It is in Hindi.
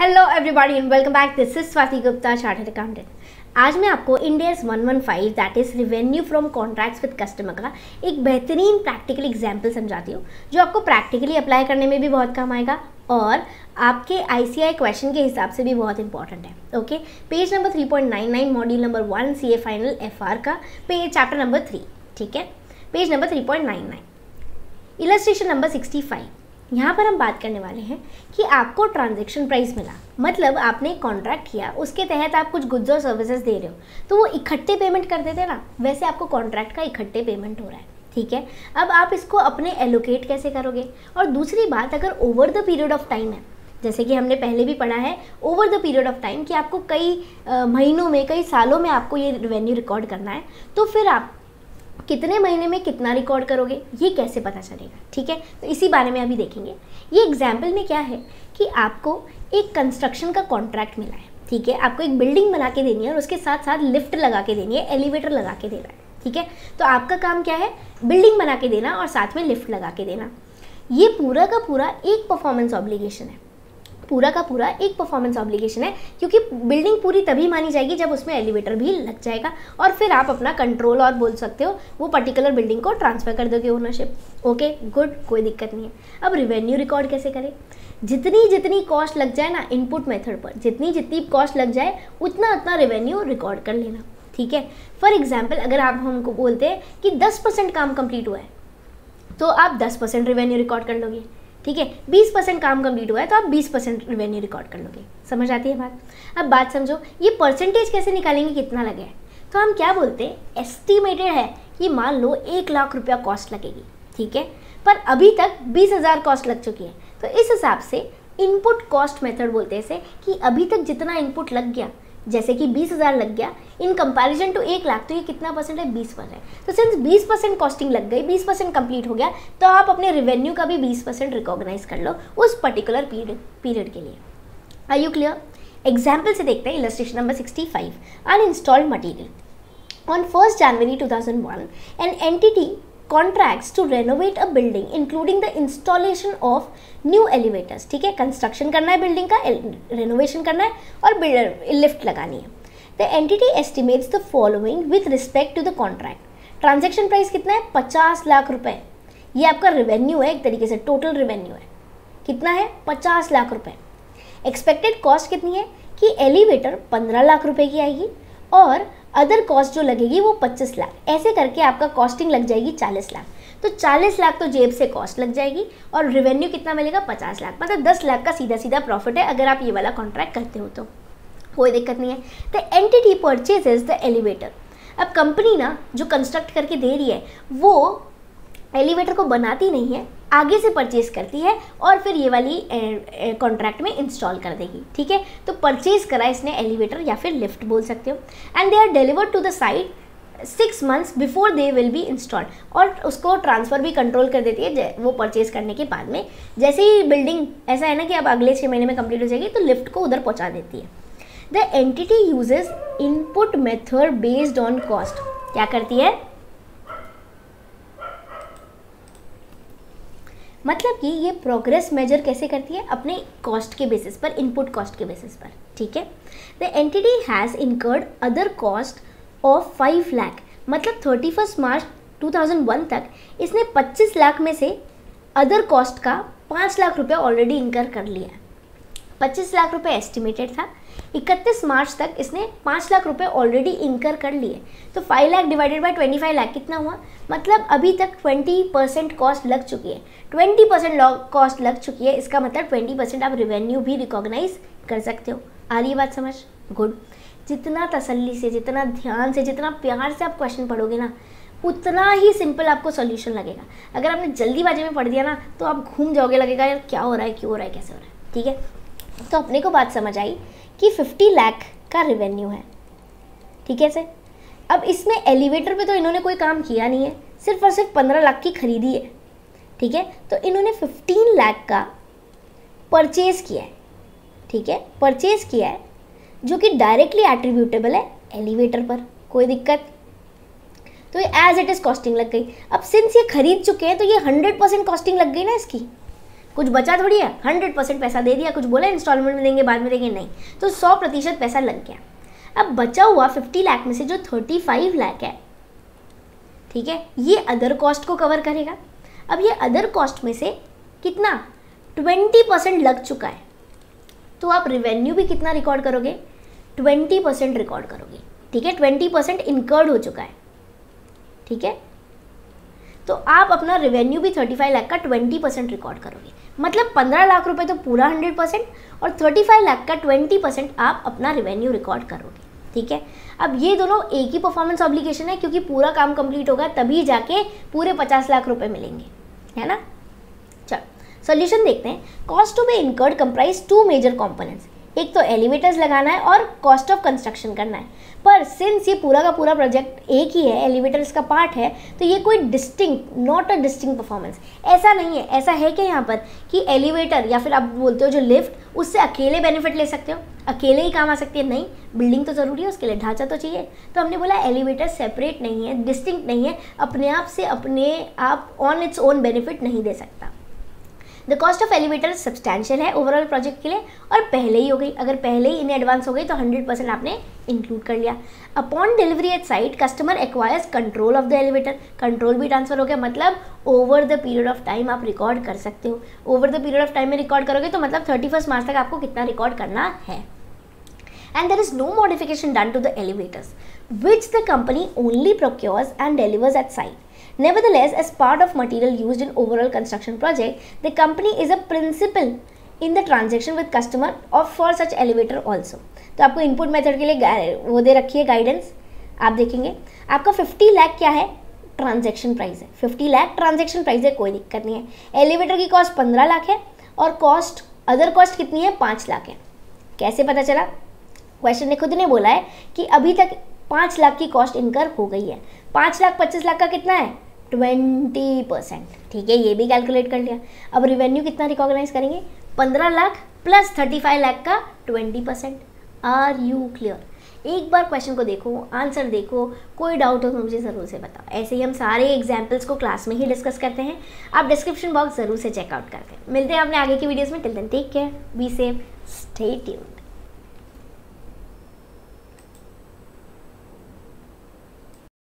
Hello everybody and welcome back this is Swati Gupta chartered accountant आज मैं आपको Ind AS 115 that is revenue from contracts with customer का एक बेहतरीन प्रैक्टिकल एग्जांपल समझाती हूँ, जो आपको प्रैक्टिकली अप्लाई करने में भी बहुत काम आएगा और आपके आईसीआई क्वेश्चन के हिसाब से भी बहुत इंपॉर्टेंट है okay page number 3.99 module number one C final F R का पेज चैप्टर नंबर थ्री ठीक है? पेज नंबर 3.99 इलस्ट्रेशन नंबर 65 यहाँ पर हम बात करने वाले हैं कि आपको ट्रांजेक्शन प्राइस मिला। मतलब आपने एक कॉन्ट्रैक्ट किया, उसके तहत आप कुछ गुड्स और सर्विसेज़ दे रहे हो। तो वो इकट्ठे पेमेंट कर देते ना, वैसे आपको कॉन्ट्रैक्ट का इकट्ठे पेमेंट हो रहा है, ठीक है? अब आप इसको अपने एलोकेट कैसे करोगे? और दूसरी बात, अगर over the period of time है, जैसे कि हमने पहले भी पढ़ा है over the period of time कि आपको कई महीनों में, कई सालों में आपको ये रेवेन्यू रिकॉर्ड करना है तो फिर आप कितने महीने में कितना रिकॉर्ड करोगे, ये कैसे पता चलेगा? ठीक है? तो इसी बारे में अभी देखेंगे। ये एग्ज़ाम्पल में क्या है कि आपको एक कंस्ट्रक्शन का कॉन्ट्रैक्ट मिला है, ठीक है? आपको एक बिल्डिंग बना के देनी है और उसके साथ साथ लिफ्ट लगा के देनी है एलिवेटर लगा के देना है, ठीक है? तो आपका काम क्या है? बिल्डिंग बना के देना और साथ में लिफ्ट लगा के देना। ये पूरा का पूरा एक परफॉर्मेंस ऑब्लिगेशन है। पूरा का पूरा एक परफॉर्मेंस ऑब्लिगेशन है, क्योंकि बिल्डिंग पूरी तभी मानी जाएगी जब उसमें एलिवेटर भी लग जाएगा और फिर आप अपना कंट्रोल और बोल सकते हो, वो पर्टिकुलर बिल्डिंग को ट्रांसफ़र कर दोगे ओनरशिप ओके गुड कोई दिक्कत नहीं है। अब रिवेन्यू रिकॉर्ड कैसे करें? जितनी जितनी कॉस्ट लग जाए ना इनपुट मेथड पर, जितनी जितनी कॉस्ट लग जाए, उतना उतना रिवेन्यू रिकॉर्ड कर लेना। ठीक है? फॉर एग्ज़ाम्पल अगर आप हमको बोलते हैं कि दस परसेंट काम कंप्लीट हुआ है तो आप दस परसेंट रिवेन्यू रिकॉर्ड कर लोगे। ठीक है? बीस परसेंट काम कंप्लीट हुआ है तो आप बीस परसेंट रिवेन्यू रिकॉर्ड कर लोगे। समझ आती है बात? अब बात समझो, ये परसेंटेज कैसे निकालेंगे, कितना लगे है? तो हम क्या बोलते हैं? एस्टिमेटेड है कि मान लो एक लाख रुपया कॉस्ट लगेगी, ठीक है? पर अभी तक बीस हज़ार कॉस्ट लग चुकी है। तो इस हिसाब से इनपुट कॉस्ट मेथड बोलते हैं कि अभी तक जितना इनपुट लग गया जैसे कि बीस हज़ार लग गया इन कंपैरिजन टू एक लाख तो ये कितना परसेंट है? बीस परसेंट तो सिंस बीस परसेंट कॉस्टिंग लग गई बीस परसेंट कंप्लीट हो गया तो आप अपने रेवेन्यू का भी बीस परसेंट रिकॉग्नाइज कर लो उस पर्टिकुलर पीरियड पीरियड के लिए. आई यू क्लियर एग्ज़ाम्पल से देखते हैं illustration number sixty five uninstalled material On 1st January 2001, an entity contracts to renovate a building, including the installation of new elevators. ठीक है? कंस्ट्रक्शन करना है बिल्डिंग का रेनोवेशन करना है और बिल्डर लिफ्ट लगानी है। The entity estimates the following with respect to the contract transaction price कितना है? पचास लाख रुपए। ये आपका रेवेन्यू है, एक तरीके से टोटल रेवेन्यू है। कितना है? पचास लाख रुपए। एक्सपेक्टेड कॉस्ट कितनी है? कि एलिवेटर पंद्रह लाख रुपए की आएगी और अदर कॉस्ट जो लगेगी वो पच्चीस लाख। ऐसे करके आपका कॉस्टिंग लग जाएगी चालीस लाख। तो चालीस लाख तो जेब से कॉस्ट लग जाएगी और रेवेन्यू कितना मिलेगा? पचास लाख। मतलब दस लाख का सीधा सीधा प्रॉफिट है अगर आप ये वाला कॉन्ट्रैक्ट करते हो तो। कोई दिक्कत नहीं है। The entity purchase is the elevator अब कंपनी ना जो कंस्ट्रक्ट करके दे रही है, वो एलिवेटर को बनाती नहीं है, आगे से परचेज करती है और फिर ये वाली कॉन्ट्रैक्ट में इंस्टॉल कर देगी, ठीक है? तो परचेज करा इसने एलिवेटर या फिर लिफ्ट बोल सकते हो। And they are delivered to the site six months before they will be installed और उसको ट्रांसफ़र भी कंट्रोल कर देती है वो परचेज करने के बाद में। जैसे ही बिल्डिंग ऐसा है ना कि अब अगले छः महीने में कंप्लीट हो जाएगी तो लिफ्ट को उधर पहुँचा देती है। The entity uses input method based on cost क्या करती है? मतलब कि ये प्रोग्रेस मेजर कैसे करती है? अपने कॉस्ट के बेसिस पर इनपुट कॉस्ट के बेसिस पर, ठीक है? The entity has incurred other cost of five lakh मतलब थर्टी फ़र्स्ट मार्च 2001 तक इसने 25 लाख में से अदर कॉस्ट का 5 लाख रुपया ऑलरेडी इनकर कर लिया है। 25 लाख रुपए एस्टिमेटेड था। 31 मार्च तक इसने 5 लाख रुपए ऑलरेडी इनकर कर लिए। तो 5 लाख डिवाइडेड बाय 25 लाख कितना हुआ? मतलब अभी तक 20 परसेंट कॉस्ट लग चुकी है। 20 परसेंट कॉस्ट लग चुकी है। इसका मतलब 20 परसेंट आप रिवेन्यू भी रिकॉग्नाइज कर सकते हो। आ रही बात समझ? गुड जितना तसल्ली से, जितना ध्यान से, जितना प्यार से आप क्वेश्चन पढ़ोगे ना, उतना ही सिंपल आपको सॉल्यूशन लगेगा। अगर आपने जल्दीबाजी में पढ़ दिया ना तो आप घूम जाओगे, लगेगा, यार, क्या हो रहा है? क्यों हो रहा है? कैसे हो रहा है? ठीक है? तो अपने को बात समझ आई कि 50 लाख का रिवेन्यू है। ठीक है सर? अब इसमें एलिवेटर पे तो इन्होंने कोई काम किया नहीं है, सिर्फ़ और सिर्फ़ 15 लाख की खरीदी है। ठीक है? तो इन्होंने 15 लाख का परचेज किया है। ठीक है? परचेज किया है, जो कि डायरेक्टली एट्रीब्यूटेबल है एलिवेटर पर। कोई दिक्कत? तो ये एज इट इज़ कॉस्टिंग लग गई। अब सिंस ये खरीद चुके हैं तो ये हंड्रेड परसेंट कॉस्टिंग लग गई ना इसकी? कुछ बचा थोड़ी है? हंड्रेड परसेंट पैसा दे दिया, कुछ बोला इंस्टॉलमेंट में देंगे, बाद में देंगे, नहीं। तो सौ प्रतिशत पैसा लग गया। अब बचा हुआ फिफ्टी लाख में से जो थर्टी फाइव लाख है, ठीक है, ये अदर कॉस्ट को कवर करेगा। अब ये अदर कॉस्ट में से कितना? ट्वेंटी परसेंट लग चुका है। तो आप रिवेन्यू भी कितना रिकॉर्ड करोगे? ट्वेंटी परसेंट रिकॉर्ड करोगे, ठीक है? ट्वेंटी परसेंट इनकर्ड हो चुका है, ठीक है? तो आप अपना रेवेन्यू भी थर्टी फाइव लाख का ट्वेंटी परसेंट रिकॉर्ड करोगे। मतलब पंद्रह लाख रुपए तो पूरा हंड्रेड परसेंट और थर्टी फाइव लाख का ट्वेंटी परसेंट आप अपना रेवेन्यू रिकॉर्ड करोगे, ठीक है? अब ये दोनों एक ही परफॉर्मेंस ऑब्लिगेशन है क्योंकि पूरा काम कंप्लीट होगा, तभी जाके पूरे पचास लाख रुपए मिलेंगे, है ना? चलो सोल्यूशन देखते हैं। Cost to be incurred comprise to major components एक तो एलिवेटर्स लगाना है और कॉस्ट ऑफ़ कंस्ट्रक्शन करना है। पर सिंस ये पूरा का पूरा प्रोजेक्ट एक ही है एलिवेटर्स का पार्ट है तो ये कोई distinct not a distinct performance ऐसा नहीं है, ऐसा है कि यहाँ पर कि एलिवेटर या फिर आप बोलते हो जो लिफ्ट उससे अकेले बेनिफिट ले सकते हो? अकेले ही काम आ सकती है? नहीं। बिल्डिंग तो ज़रूरी है, उसके लिए ढांचा तो चाहिए। तो हमने बोला एलिवेटर सेपरेट नहीं है डिस्टिंक्ट नहीं है, अपने आप से अपने आप ऑन इट्स ओन बेनिफिट नहीं दे सकता। The cost of elevator substantial है ओवरऑल प्रोजेक्ट के लिए और पहले ही हो गई। अगर पहले ही इन एडवांस हो गई तो हंड्रेड परसेंट आपने इंक्लूड कर लिया। Upon delivery at site customer acquires control of the elevator control भी ट्रांसफ़र हो गया मतलब over the period of time आप रिकॉर्ड कर सकते हो। Over the period of time में रिकॉर्ड करोगे तो मतलब थर्टी मार्च तक आपको कितना रिकॉर्ड करना है। And there is no modification done to the elevators, which the company only procures and delivers at site. Nevertheless, as part of material used in overall construction project, the company is a principal in the transaction with customer और for such elevator also. तो आपको इनपुट मेथड के लिए वो दे रखी है गाइडेंस आप देखेंगे आपका 50 लाख क्या है? ट्रांजेक्शन प्राइस है। 50 लाख ट्रांजेक्शन प्राइस है कोई दिक्कत नहीं है। एलिवेटर की कॉस्ट 15 लाख है और कॉस्ट अदर कॉस्ट कितनी है? पाँच लाख है। कैसे पता चला? क्वेश्चन ने खुद ने बोला है कि अभी तक पाँच लाख की कॉस्ट इनकर हो गई है। पाँच लाख पच्चीस लाख का कितना है? ट्वेंटी परसेंट ठीक है, ये भी कैलकुलेट कर लिया। अब रिवेन्यू कितना रिकॉग्नाइज करेंगे? पंद्रह lakh plus thirty five lakh का twenty percent are you clear एक बार क्वेश्चन को देखो आंसर देखो, कोई डाउट हो तो मुझे ज़रूर से बताओ। ऐसे ही हम सारे एग्जाम्पल्स को क्लास में ही डिस्कस करते हैं। आप डिस्क्रिप्शन बॉक्स ज़रूर से चेकआउट करते हैं मिलते हैं अपने आगे की वीडियोस में। Till then take care be safe stay tuned